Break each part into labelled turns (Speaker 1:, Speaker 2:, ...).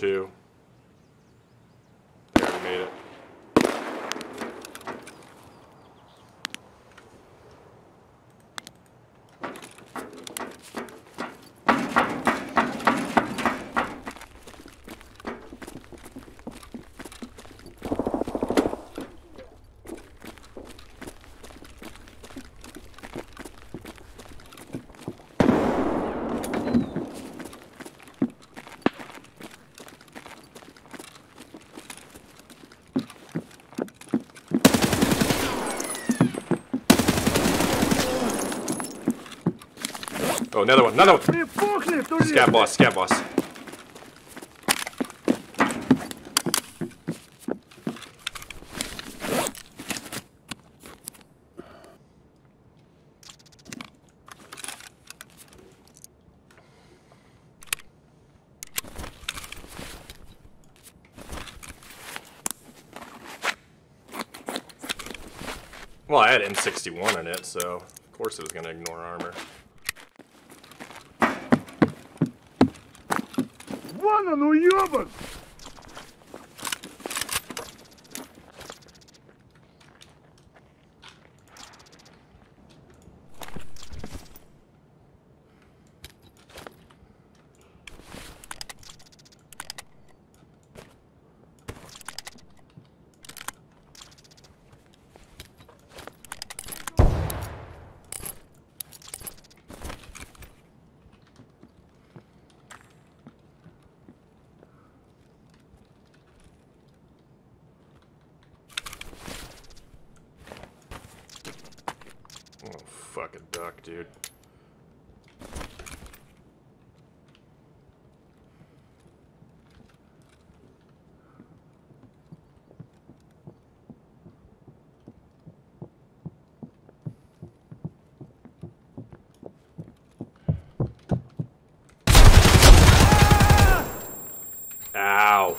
Speaker 1: too. Oh, another one, another one! Scav boss, scav boss. Well, I had M61 in it, so of course it was gonna ignore armor. телефона, ну ёбан! Dude. Ow.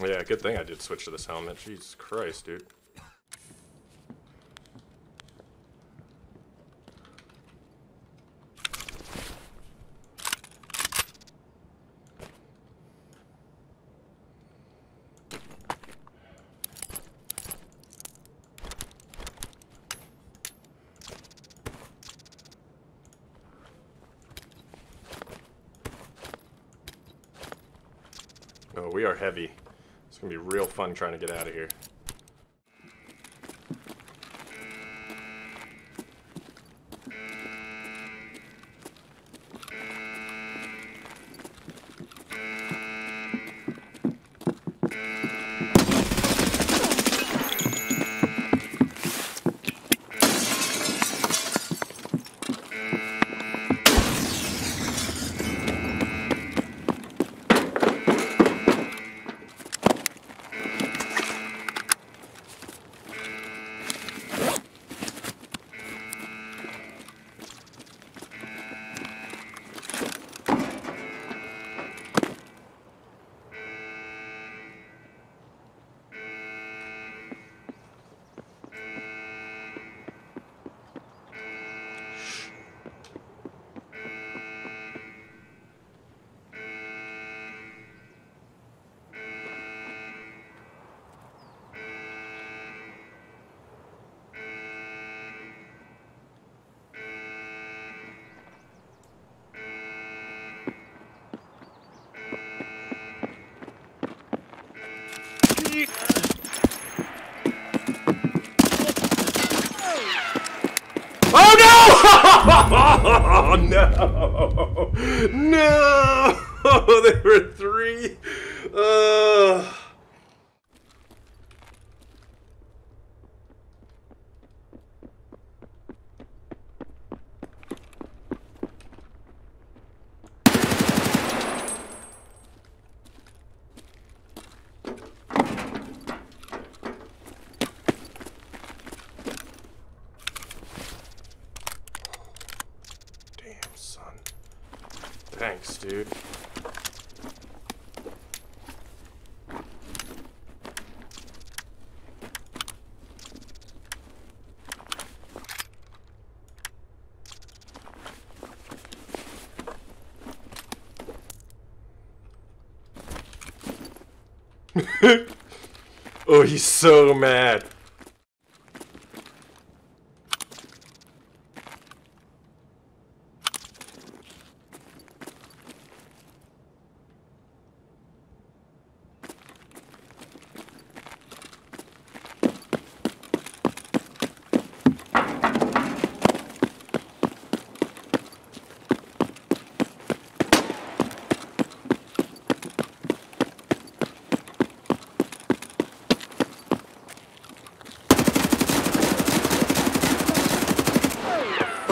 Speaker 1: Yeah, good thing I did switch to this helmet. Jesus Christ, dude. Fun trying to get out of here. Oh no! No! There were three. Uh... Thanks, dude. oh, he's so mad.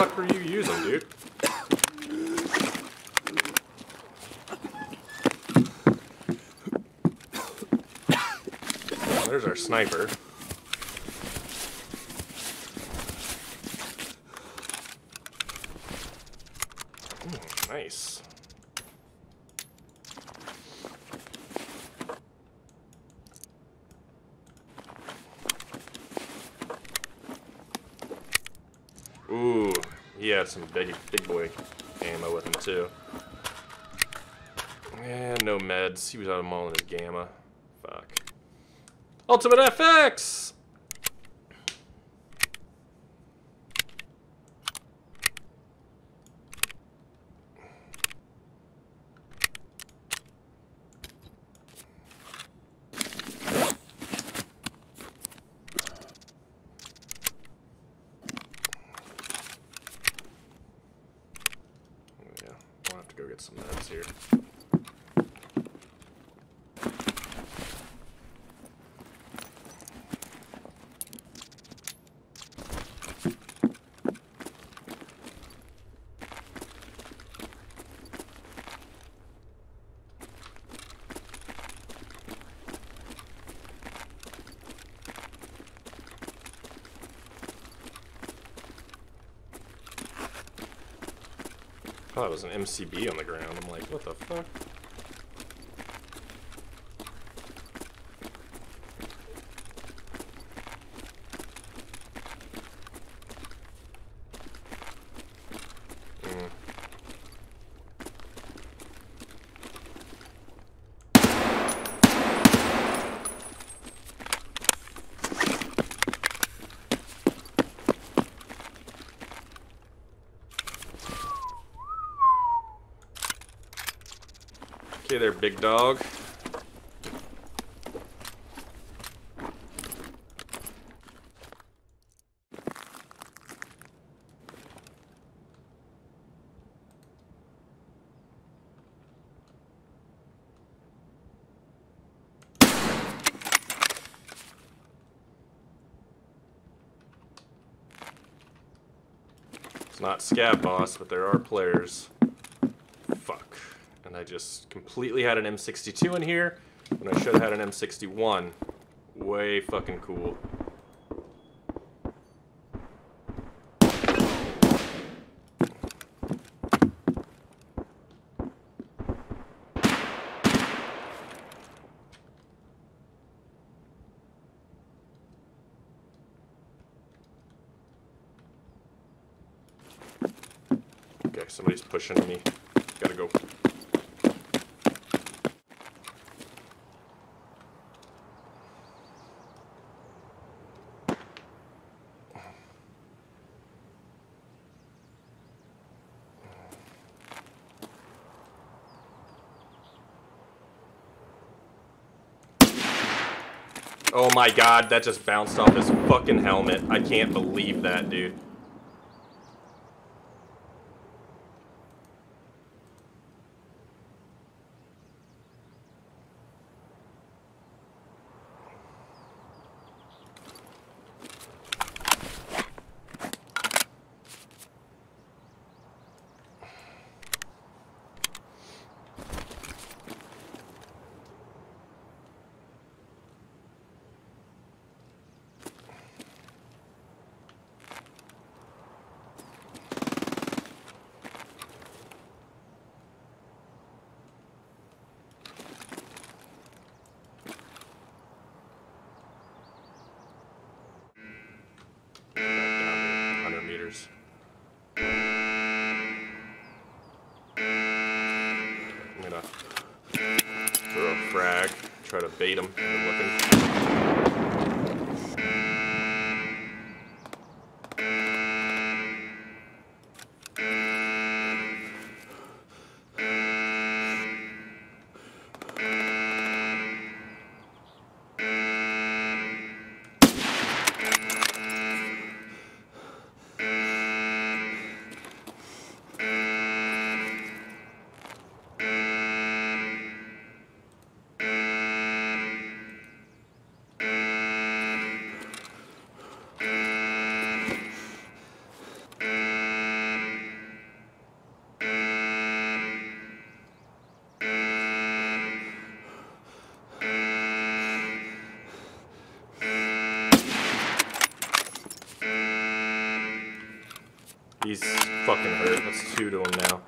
Speaker 1: fuck were you using, dude? There's our sniper. Nice. Ooh, he had some big, big boy ammo with him too. And no meds. He was out of all in his gamma. Ultimate FX! Yeah, we'll have to go get some meds here. Thought it was an MCB on the ground. I'm like, what the fuck? Mm. Okay there, big dog. It's not Scav Boss, but there are players. Fuck. And I just completely had an M62 in here when I should have had an M61. Way fucking cool. Okay, somebody's pushing me. Gotta go. Oh my god, that just bounced off his fucking helmet. I can't believe that, dude. Try to bait them. He's fucking hurt. That's two to him now.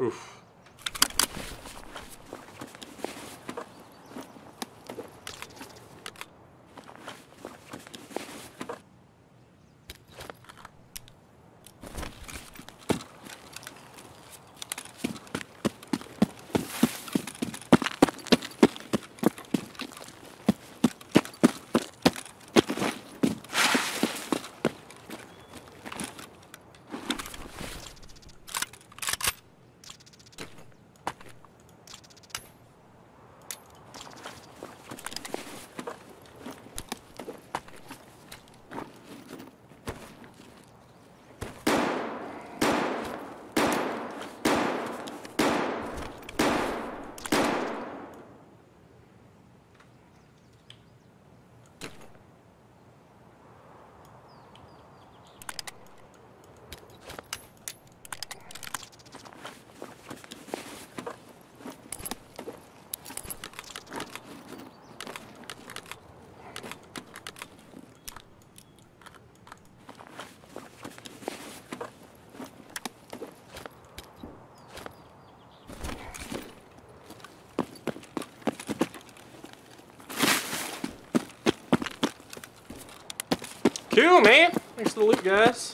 Speaker 1: Oof. Cool, man. Thanks for the loot, guys.